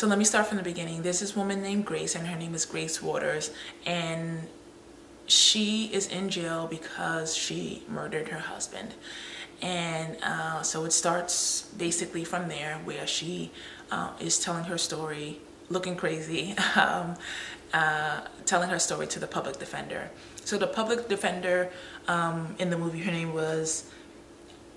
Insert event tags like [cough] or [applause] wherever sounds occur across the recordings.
So let me start from the beginning. There's this woman named Grace, and her name is Grace Waters, and she is in jail because she murdered her husband. And uh, so it starts basically from there, where she uh, is telling her story, looking crazy, [laughs] um, uh, telling her story to the public defender. So the public defender um, in the movie, her name was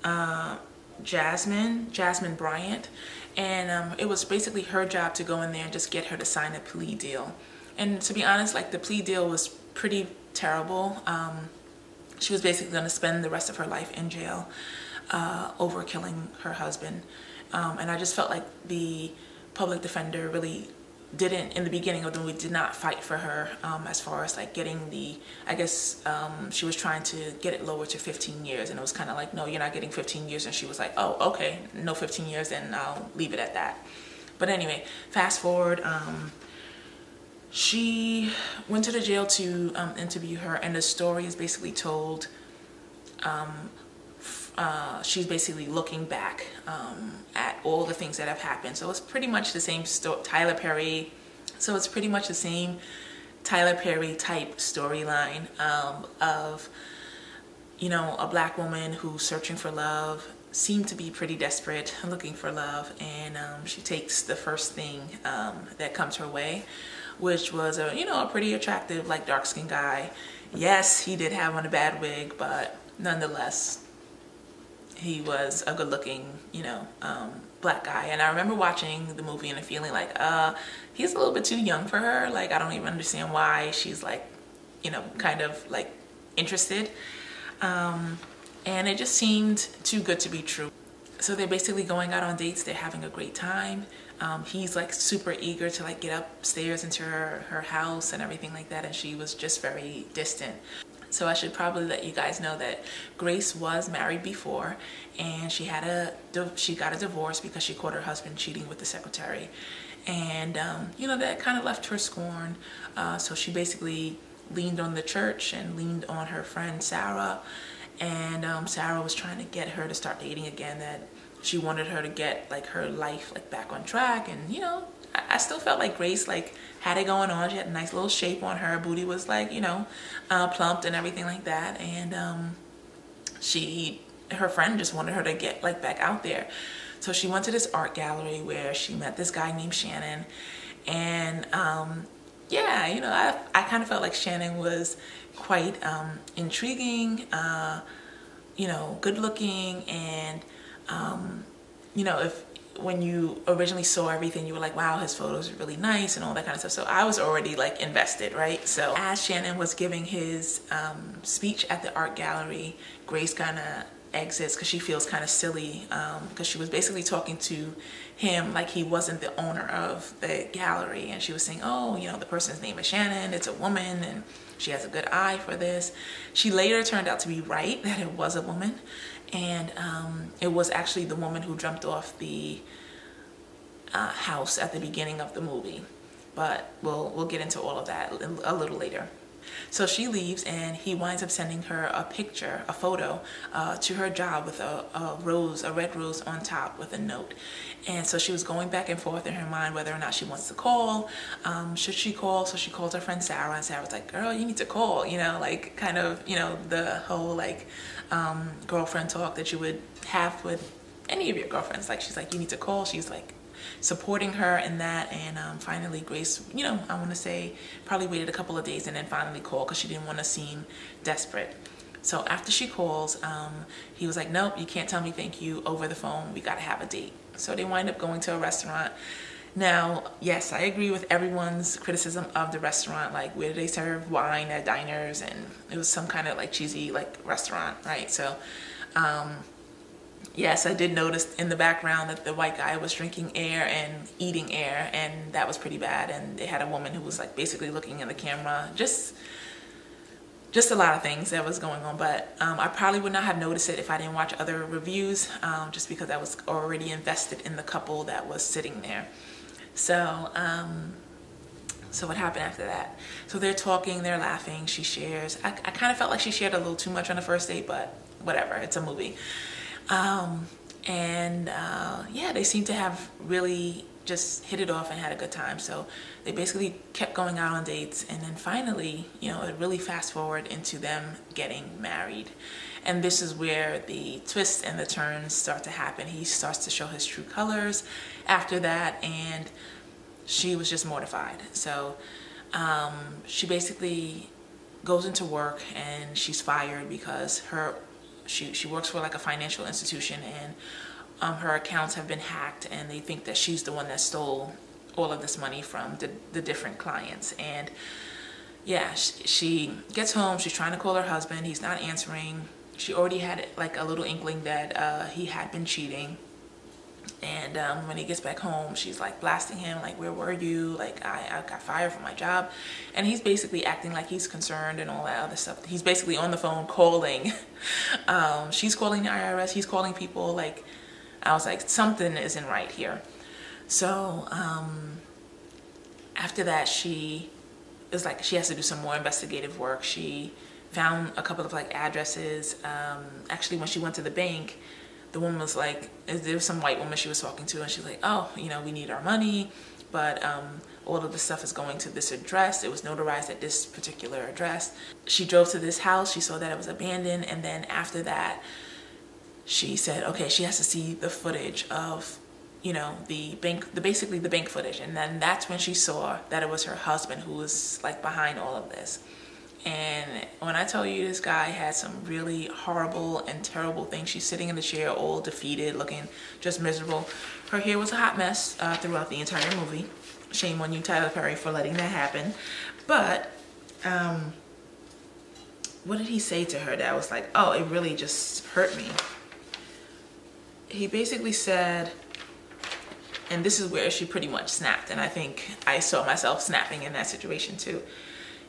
uh, Jasmine, Jasmine Bryant, and um, it was basically her job to go in there and just get her to sign a plea deal. And to be honest, like the plea deal was pretty terrible. Um, she was basically going to spend the rest of her life in jail uh, over killing her husband. Um, and I just felt like the public defender really didn't in the beginning of the movie did not fight for her um, as far as like getting the I guess um, she was trying to get it lower to 15 years and it was kind of like no you're not getting 15 years and she was like oh okay no 15 years and I'll leave it at that. But anyway fast forward um, she went to the jail to um, interview her and the story is basically told um, uh, she's basically looking back um, at all the things that have happened. So it's pretty much the same Tyler Perry. So it's pretty much the same Tyler Perry type storyline um, of, you know, a black woman who's searching for love, seemed to be pretty desperate, looking for love, and um, she takes the first thing um, that comes her way, which was a, you know, a pretty attractive, like dark skinned guy. Yes, he did have on a bad wig, but nonetheless, he was a good looking, you know, um, black guy. And I remember watching the movie and feeling like, uh, he's a little bit too young for her. Like, I don't even understand why she's like, you know, kind of like interested. Um, and it just seemed too good to be true. So they're basically going out on dates. They're having a great time. Um, he's like super eager to like get upstairs into her, her house and everything like that. And she was just very distant. So I should probably let you guys know that Grace was married before and she had a she got a divorce because she caught her husband cheating with the secretary. And um, you know that kind of left her scorn. Uh, so she basically leaned on the church and leaned on her friend Sarah. And um, Sarah was trying to get her to start dating again. That she wanted her to get like her life like back on track and you know I still felt like Grace like had it going on. She had a nice little shape on her. Booty was like, you know, uh, plumped and everything like that. And um, she, her friend just wanted her to get like back out there. So she went to this art gallery where she met this guy named Shannon. And um, yeah, you know, I, I kind of felt like Shannon was quite um, intriguing, uh, you know, good looking. And, um, you know, if when you originally saw everything, you were like, wow, his photos are really nice and all that kind of stuff. So I was already like invested, right? So as Shannon was giving his um, speech at the art gallery, Grace kind of exits because she feels kind of silly because um, she was basically talking to him like he wasn't the owner of the gallery and she was saying oh you know the person's name is Shannon it's a woman and she has a good eye for this she later turned out to be right that it was a woman and um, it was actually the woman who jumped off the uh, house at the beginning of the movie. But we'll we'll get into all of that a little later so she leaves and he winds up sending her a picture, a photo, uh, to her job with a, a, rose, a red rose on top with a note. And so she was going back and forth in her mind whether or not she wants to call. Um, should she call? So she called her friend Sarah and Sarah was like, girl, you need to call, you know, like kind of, you know, the whole like um, girlfriend talk that you would have with any of your girlfriends. Like she's like, you need to call. She's like, supporting her in that and um, finally Grace you know I want to say probably waited a couple of days and then finally called because she didn't want to seem desperate so after she calls um, he was like nope you can't tell me thank you over the phone we got to have a date so they wind up going to a restaurant now, yes, I agree with everyone's criticism of the restaurant. Like, where do they serve wine at diners? And it was some kind of like cheesy like restaurant, right? So, um, yes, I did notice in the background that the white guy was drinking air and eating air, and that was pretty bad. And they had a woman who was like basically looking in the camera, just just a lot of things that was going on. But um, I probably would not have noticed it if I didn't watch other reviews, um, just because I was already invested in the couple that was sitting there. So. Um, so what happened after that? So they're talking, they're laughing, she shares. I, I kind of felt like she shared a little too much on the first date, but whatever, it's a movie. Um, and uh, yeah, they seem to have really just hit it off and had a good time. So they basically kept going out on dates and then finally, you know, it really fast forward into them getting married. And this is where the twists and the turns start to happen. He starts to show his true colors after that and she was just mortified. So um, she basically goes into work and she's fired because her she, she works for like a financial institution and um, her accounts have been hacked and they think that she's the one that stole all of this money from the, the different clients. And yeah she, she gets home she's trying to call her husband he's not answering. She already had like a little inkling that uh, he had been cheating and um, when he gets back home she's like blasting him like where were you? Like I, I got fired from my job. And he's basically acting like he's concerned and all that other stuff. He's basically on the phone calling. [laughs] Um, she's calling the IRS he's calling people like I was like something isn't right here. So um, after that she is like she has to do some more investigative work. She found a couple of like addresses. Um, actually when she went to the bank the woman was like, there was some white woman she was talking to, and she's like, oh, you know, we need our money, but um, all of the stuff is going to this address. It was notarized at this particular address. She drove to this house. She saw that it was abandoned, and then after that, she said, okay, she has to see the footage of, you know, the bank, the basically the bank footage, and then that's when she saw that it was her husband who was like behind all of this. And when I tell you this guy had some really horrible and terrible things, she's sitting in the chair all defeated, looking just miserable. Her hair was a hot mess uh, throughout the entire movie. Shame on you, Tyler Perry, for letting that happen. But um, what did he say to her that was like, oh, it really just hurt me? He basically said, and this is where she pretty much snapped, and I think I saw myself snapping in that situation too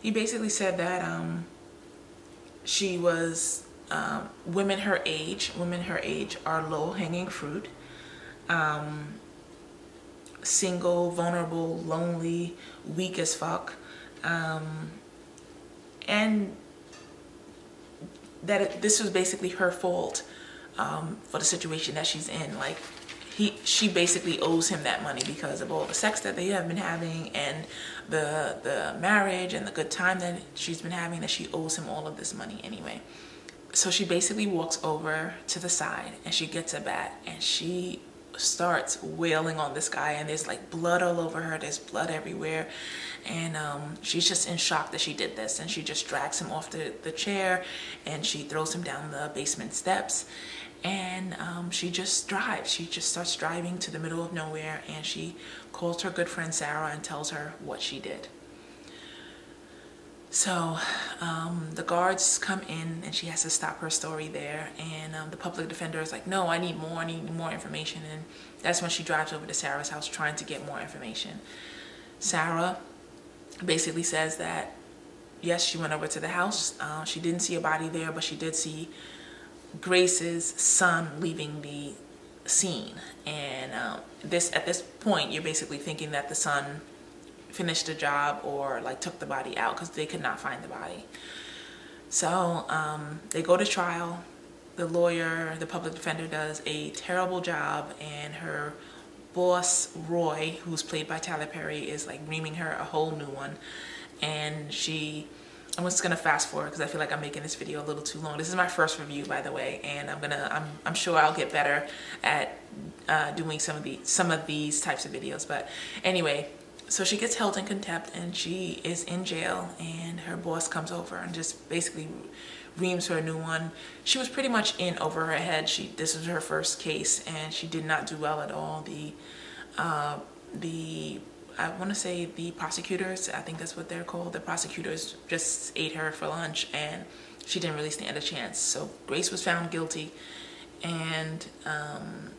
he basically said that um, she was um, women her age, women her age are low hanging fruit, um, single, vulnerable, lonely, weak as fuck, um, and that it, this was basically her fault um, for the situation that she's in. Like he she basically owes him that money because of all the sex that they have been having and the the marriage and the good time that she's been having that she owes him all of this money anyway. So she basically walks over to the side and she gets a bat and she starts wailing on this guy and there's like blood all over her there's blood everywhere. And um, she's just in shock that she did this and she just drags him off the, the chair and she throws him down the basement steps and um, she just drives. She just starts driving to the middle of nowhere and she calls her good friend Sarah and tells her what she did. So um, the guards come in and she has to stop her story there and um, the public defender is like, no, I need more, I need more information. And that's when she drives over to Sarah's house trying to get more information. Sarah basically says that, yes, she went over to the house. Uh, she didn't see a body there, but she did see Grace's son leaving the scene. And um, this at this point, you're basically thinking that the son finished the job or like took the body out because they could not find the body. So um, they go to trial. The lawyer, the public defender does a terrible job and her boss, Roy, who's played by Tyler Perry, is like reaming her a whole new one. And she I'm just gonna fast forward because I feel like I'm making this video a little too long. This is my first review, by the way, and I'm gonna I'm I'm sure I'll get better at uh, doing some of the some of these types of videos. But anyway, so she gets held in contempt and she is in jail, and her boss comes over and just basically reams her a new one. She was pretty much in over her head. She this was her first case, and she did not do well at all. The uh, the I want to say the prosecutors, I think that's what they're called. The prosecutors just ate her for lunch and she didn't really stand a chance. So Grace was found guilty and, um,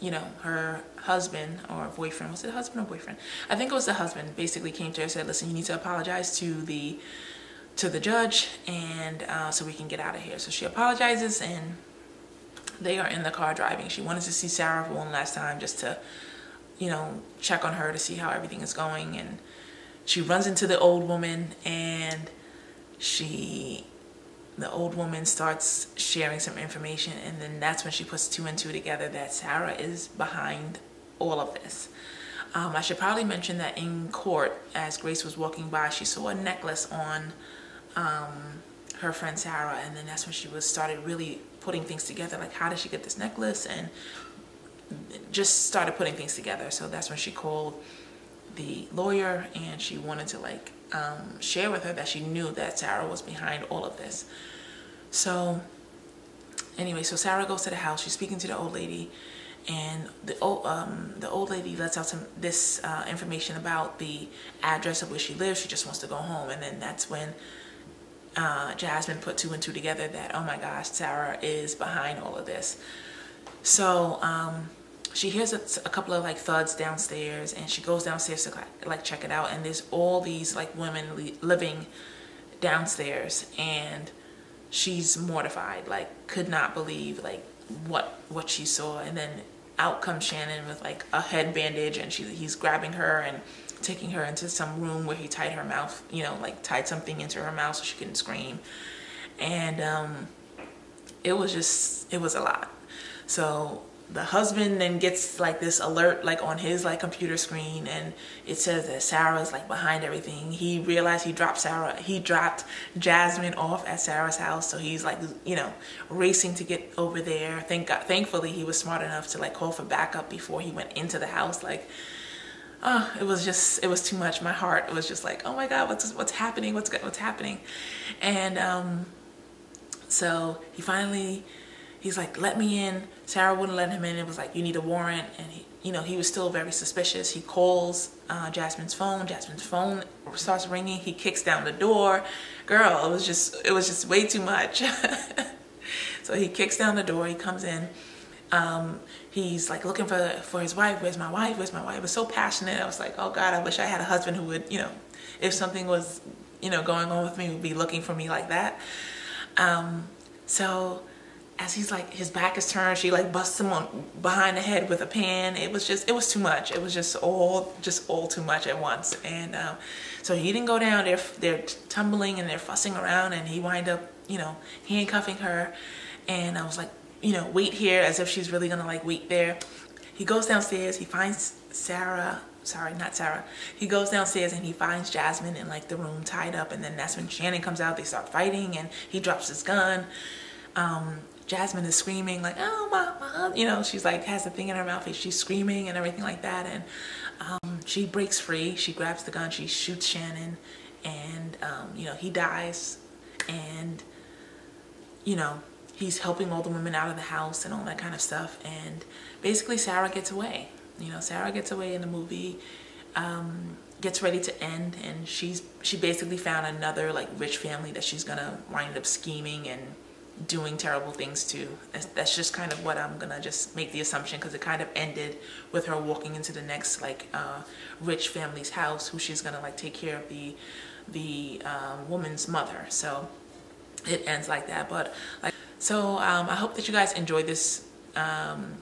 you know, her husband or boyfriend, was it husband or boyfriend? I think it was the husband, basically came to her and said, listen, you need to apologize to the to the judge and uh, so we can get out of here. So she apologizes and they are in the car driving. She wanted to see Sarah for one last time just to you know, check on her to see how everything is going. And she runs into the old woman and she, the old woman starts sharing some information. And then that's when she puts two and two together that Sarah is behind all of this. Um, I should probably mention that in court, as Grace was walking by, she saw a necklace on um, her friend Sarah, and then that's when she was started really putting things together. Like, how did she get this necklace? And just started putting things together. So that's when she called the lawyer, and she wanted to like um, share with her that she knew that Sarah was behind all of this. So anyway, so Sarah goes to the house. She's speaking to the old lady, and the old um, the old lady lets out some this uh, information about the address of where she lives. She just wants to go home, and then that's when uh, Jasmine put two and two together that oh my gosh, Sarah is behind all of this. So um, she hears a, a, couple of like thuds downstairs, and she goes downstairs to like check it out, and there's all these like women living downstairs, and she's mortified, like could not believe like what what she saw, and then out comes Shannon with like a head bandage, and she he's grabbing her and taking her into some room where he tied her mouth, you know, like tied something into her mouth so she couldn't scream, and um, it was just it was a lot. So the husband then gets like this alert like on his like computer screen and it says that Sarah's like behind everything. He realized he dropped Sarah, he dropped Jasmine off at Sarah's house. So he's like, you know, racing to get over there. Thank God, thankfully he was smart enough to like call for backup before he went into the house. Like, oh, it was just, it was too much. My heart was just like, oh my God, what's, what's happening? What's, what's happening? And um, so he finally, he's like, let me in. Sarah wouldn't let him in. It was like, you need a warrant. And he, you know, he was still very suspicious. He calls uh, Jasmine's phone. Jasmine's phone starts ringing. He kicks down the door. Girl, it was just, it was just way too much. [laughs] so he kicks down the door. He comes in. Um, he's like looking for for his wife. Where's my wife? Where's my wife? Was so passionate. I was like, oh God, I wish I had a husband who would, you know, if something was, you know, going on with me, would be looking for me like that. Um, so as he's like his back is turned she like busts him on behind the head with a pan. It was just it was too much. It was just all just all too much at once. And um, so he didn't go down. They're they're tumbling and they're fussing around and he wind up you know handcuffing her. And I was like you know wait here as if she's really gonna like wait there. He goes downstairs. He finds Sarah sorry not Sarah. He goes downstairs and he finds Jasmine in like the room tied up. And then that's when Shannon comes out. They start fighting and he drops his gun. Um, Jasmine is screaming like, oh, my, my, you know, she's like, has the thing in her mouth, she's screaming and everything like that. And um, she breaks free, she grabs the gun, she shoots Shannon and, um, you know, he dies and, you know, he's helping all the women out of the house and all that kind of stuff. And basically Sarah gets away. You know, Sarah gets away in the movie, um, gets ready to end and she's, she basically found another like rich family that she's gonna wind up scheming and doing terrible things to. That's, that's, just kind of what I'm gonna just make the assumption because it kind of ended with her walking into the next like uh, rich family's house who she's gonna like take care of the the um, woman's mother. So it ends like that. But like so, um, I hope that you guys enjoyed this. Um,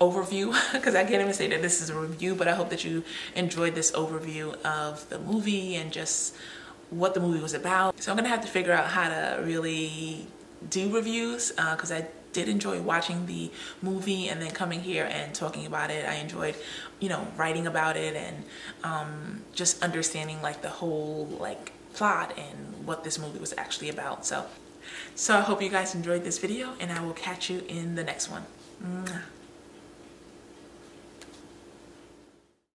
overview [laughs] because I can't even say that this is a review but I hope that you enjoyed this overview of the movie and just what the movie was about so I'm gonna have to figure out how to really do reviews because uh, I did enjoy watching the movie and then coming here and talking about it. I enjoyed, you know, writing about it and um, just understanding like the whole like plot and what this movie was actually about. So, so I hope you guys enjoyed this video and I will catch you in the next one. Mwah.